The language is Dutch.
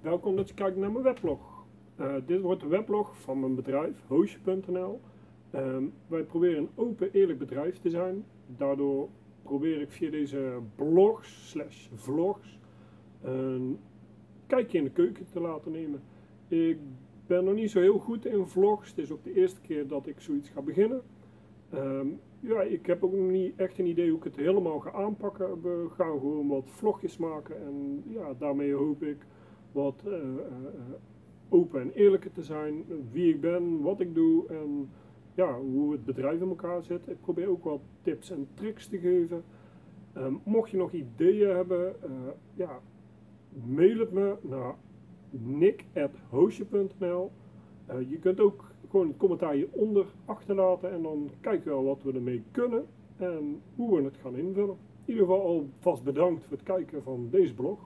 welkom dat je kijkt naar mijn weblog. Uh, dit wordt de weblog van mijn bedrijf, hoosje.nl. Um, wij proberen een open, eerlijk bedrijf te zijn. Daardoor probeer ik via deze blogs slash vlogs een kijkje in de keuken te laten nemen. Ik ben nog niet zo heel goed in vlogs. Het is ook de eerste keer dat ik zoiets ga beginnen. Um, ja, ik heb ook nog niet echt een idee hoe ik het helemaal ga aanpakken. We gaan gewoon wat vlogjes maken en ja, daarmee hoop ik wat uh, uh, open en eerlijker te zijn. Wie ik ben, wat ik doe en ja, hoe het bedrijf in elkaar zit. Ik probeer ook wat tips en tricks te geven. Um, mocht je nog ideeën hebben, uh, ja, mail het me naar nick.hoosje.nl. Je kunt ook gewoon een commentaar hieronder achterlaten en dan kijken we wat we ermee kunnen en hoe we het gaan invullen. In ieder geval alvast bedankt voor het kijken van deze blog.